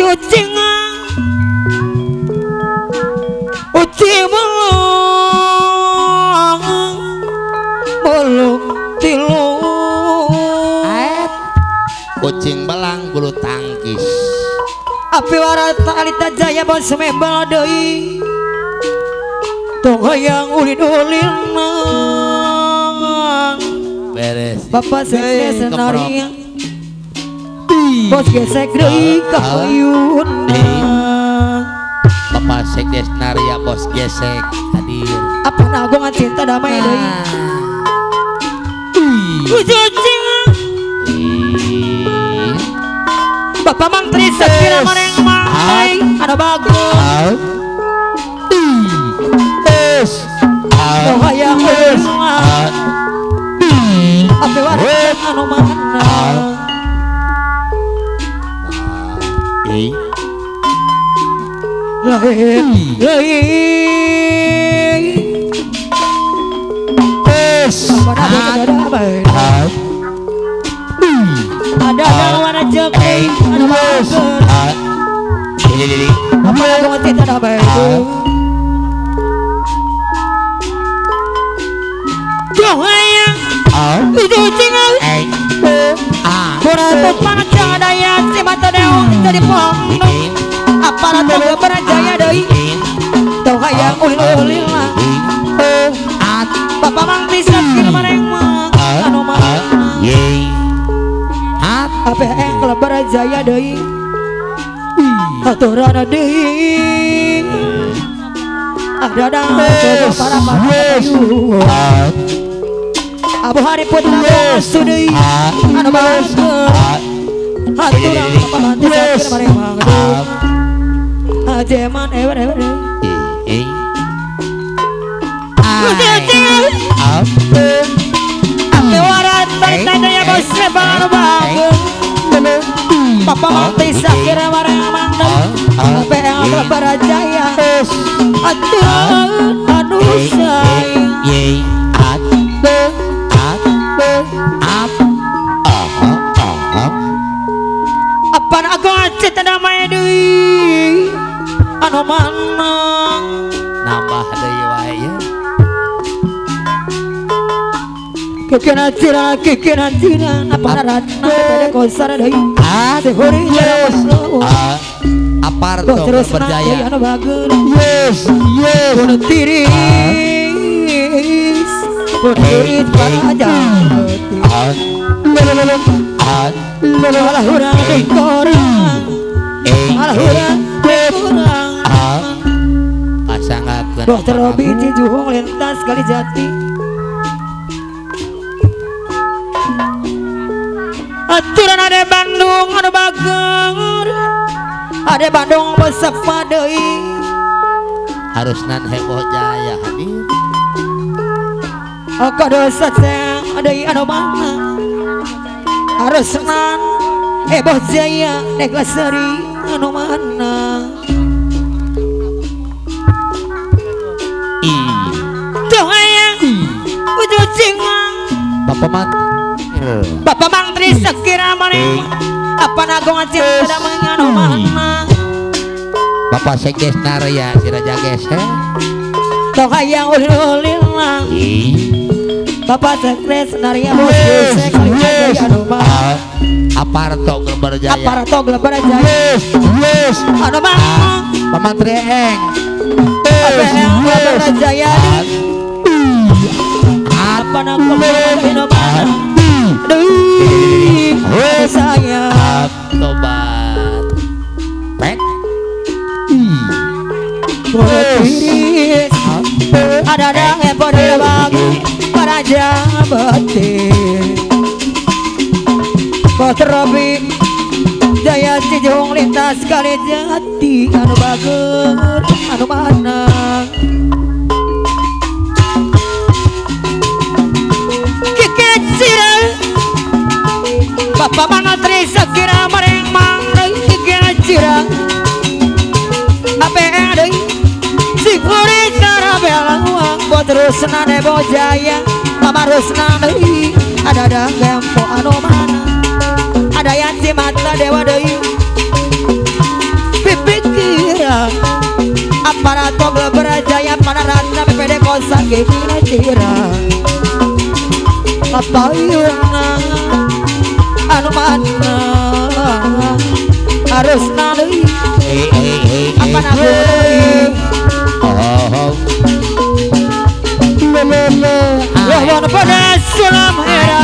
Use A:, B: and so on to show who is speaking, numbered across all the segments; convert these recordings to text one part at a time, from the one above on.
A: si ucing uci belum belum tilu
B: Aet. Kucing belang bulu tangkis.
A: api warata alita jaya bos semebel deui tong hayang ulin-ulin
B: Beres.
A: Bapak
B: Hei,
A: sekdes senari
B: keprok.
A: Bos gesek deui ka
B: Ah, ah.
A: hayuna
B: Bapak Sekdes Naria Bos Gesek hadir.
A: Apa nagongan cinta damai deui Ucing
B: Ih.
A: Bapak Mantri sekira
B: Yes.
A: mareng mai Ada bagus.
B: Yes. Out.
A: hayang
B: Yes.
A: Api warata anu mana
B: Eh.
A: Nagongan ada. Ada ada warna Ada. Apa
B: Eh. Ah.
A: Si jadi pohon Aparat toga berjaya deui Tau hayang ulil-ulil lah
B: At.
A: Bapak mang bisa kira mareng mah Anu mah
B: Ye. At.
A: Ape engkel berjaya deui Aturana deui Ada ada para payu
B: At.
A: Abu hari deui
B: At.
A: Anu bangsu
B: At.
A: Aturan bapak mang bisa kira mareng mah
B: At.
A: Ajeman ewer ewer deui
B: Eh.
A: Ucing
B: At.
A: Ape warat tandanya bos rebang bagus Papa mati sakira marang mandem Ape yang telah berjaya Aturan anu sayang panong
B: nambah deui wae
A: Kekenan cira, kekenan cira, apa narana, beda kosara deui.
B: Ah,
A: dehori
B: yes. Ah, aparto
A: terus
B: berjaya. Yes, yes.
A: Bunuh diri. Bunuh
B: diri aja.
A: Ah, lelelelel. Ah,
B: lelelelel.
A: Alah hurang,
B: korang. Alah.
A: Dokter Robi Cijuhung lintas kali jati. Aturan ada Bandung ada Bagong Ada Bandung besepa deui
B: Harus nan heboh jaya hadir.
A: Aka dosa sayang ada anu mana Harus nan heboh jaya neglasari anu mana Paman
B: Bapak
A: Mantri sekira mana eh. apa nagungan cinta eh. tidak mengingat hmm. mana?
B: Bapak seges naraya siraja gesek
A: eh. Tong hayang ulil lang Bapak sekres naraya musik Kalian
B: rumah Aparto Gleber Jaya
A: ah, Aparto Gleber Jaya.
B: Yes, yes.
A: Anu
B: mah Paman
A: Trieng. Aparto Gleber Jaya
B: At.
A: Apa nagongan anu mana Aduh, aduh sayang
B: At. Tobat. Pek.
A: Mulut iris Ada Robi Jaya Cijung lintas kali jati Anu bagus Anu mana Bapak Bapamana trisekira maring mangring kikira jira Ape adai Sipuri sarabela uang buat rusnane bojaya Mama rusnane ada ada gempo anu mana. Ada yang si mata dewa dei. Pipikira Aparato berjaya mana rata PPD kosa kikira jira
B: bapak yurna Eh eh.
A: apa nabu
B: Oh.
A: Wah wana pada sulam hera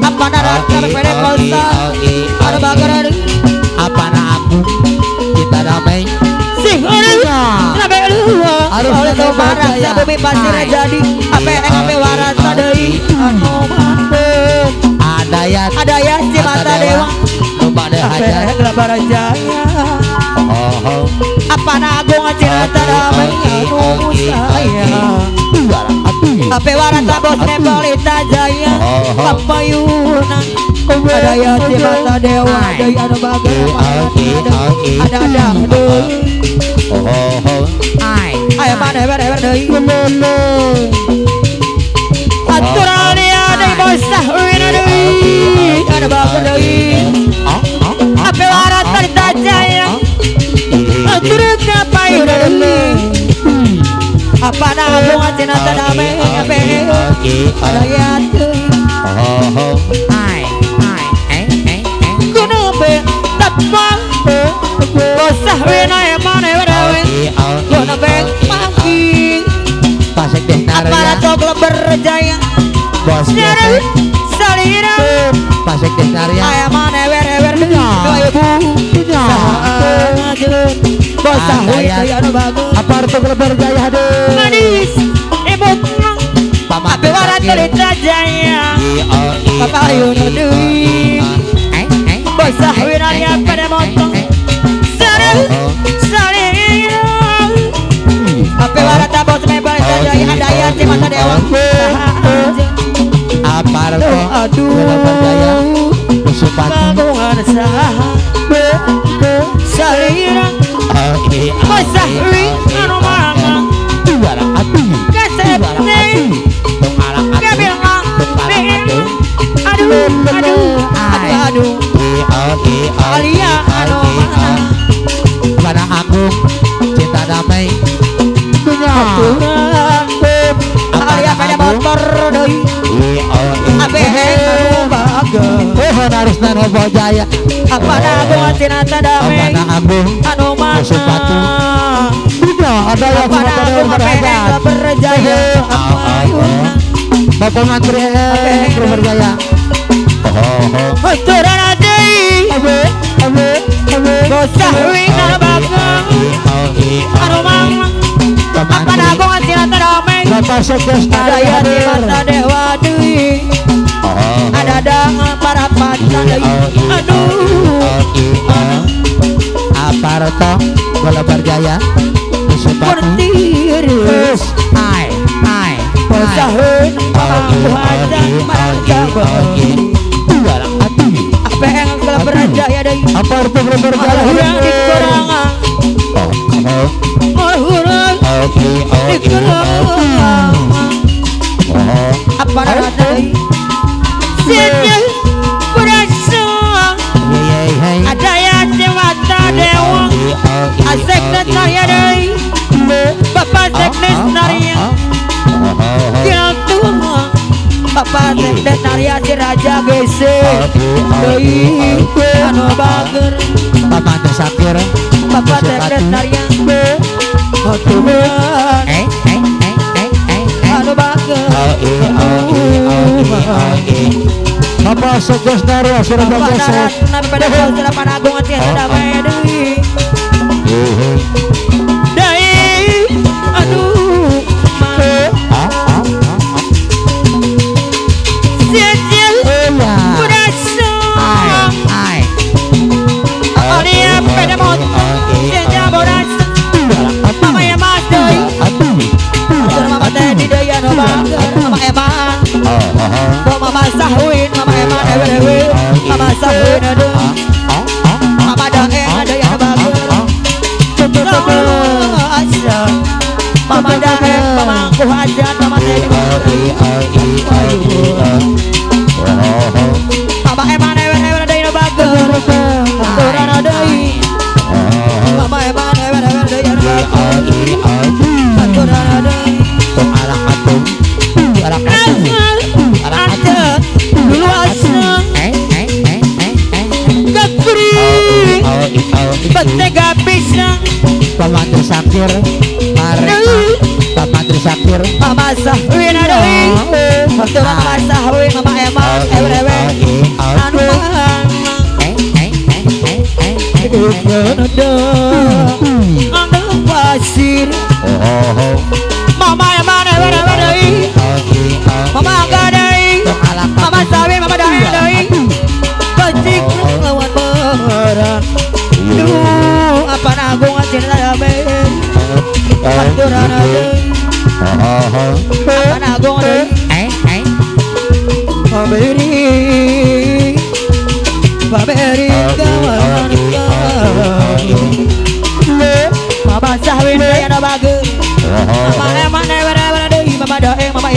A: apa nara kara kosa ada ada
B: Apa na aku? Kita damai.
A: Sih ada nabe lu?
B: Harus
A: marah
B: percaya.
A: sa bumi pasti
B: Hai.
A: jadi. Apa yang waras anu mantep
B: ada ya
A: ada ya si mata dewa.
B: Lupa deh aja
A: yang gelapara jaya
B: oh oh.
A: Apa nagung cinta damai anu saya apa waras bos nepelita jaya. Apa yuna? Ada ya si mata dewa. Ada ya anu bagar ada ada ada
B: oh oh ai
A: ayo mana hebat
B: oh oh
A: apa tarita jaya aturan apa yuna deui apa nagung cinta damai apa ya deui
B: oh oh ai ai eh eh eh
A: ya mana ya wena Kunabe maki
B: pasek deh
A: Apa
B: naraya
A: tok leber jaya
B: bos
A: Nyara
B: biasa
A: salira
B: pasek deh naraya
A: Aya mana wer wer Dua ibu Sahajun Bosah wena ya bagus.
B: Apa harus lebar jaya hadir
A: Manis. Ibu warat cerita jaya. Papa ayo nadui Bosah ya pada motong Sare salira Ape warat bos mebal jaya. ada ya si mata dewa
B: apa harus
A: Aduh
B: lebar jaya kesempatan
A: Bagungan sah Salira Bosah wena anu mama Kasep nih Gabilang Aduh Aduh Aduh Aduh Alia anu mana
B: pada aku cinta damai
A: Aturan Alia pada motor deui
B: Harus nanobo jaya.
A: Apa nabu cinta damai?
B: Apa na aku?
A: Anu mana?
B: Sepatu. Tidak ada yang
A: Apa
B: sudah
A: nabu
B: pada
A: abe
B: berharga
A: berjaya? Apa yuna
B: Bapak Mantri eh berjaya.
A: Aturan adei
B: Abe Abe Abe
A: Bosah wina Anu mana? Damai?
B: Bapak
A: Ada ya di mata dewa Ada dang para pacan Aduh.
B: Apa reto Bola berjaya Sepatu
A: Pertiris
B: Ai Ai
A: Pesaheun Mampu aja Marjaba Apa yang gelap berjaya
B: bola berjaya
A: Mahurang di kerangan. Mahurang di kerangan. Apa nama deui narya si raja gese Deui Anu bager
B: Paman Sakir
A: Bapak teknis narya Aturan
B: Eh eh eh eh eh
A: Anu bager.
B: Bapak
A: Bapak pada panagung Hati hati damai deui Mama Dahem Mamangku Hajan Waktu mama sahwi mama emang ewe-ewe Anu
B: Eh eh eh eh eh eh
A: ada Anu pasir
B: Oh oh oh.
A: Mama emang ewe-ewe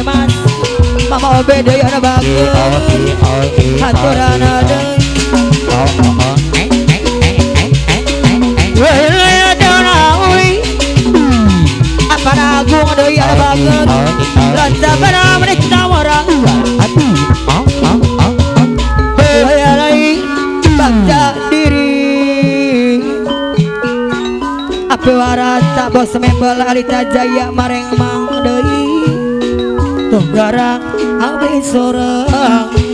A: eman Mama obe deui ya na bagus Haturan deui
B: Oh oh oh Eh eh eh eh eh eh
A: Wala ada na ui Apa nagung deui ya na bagus Rasa bos membel alita jaya mareng mang deui Tunggarang abis sorang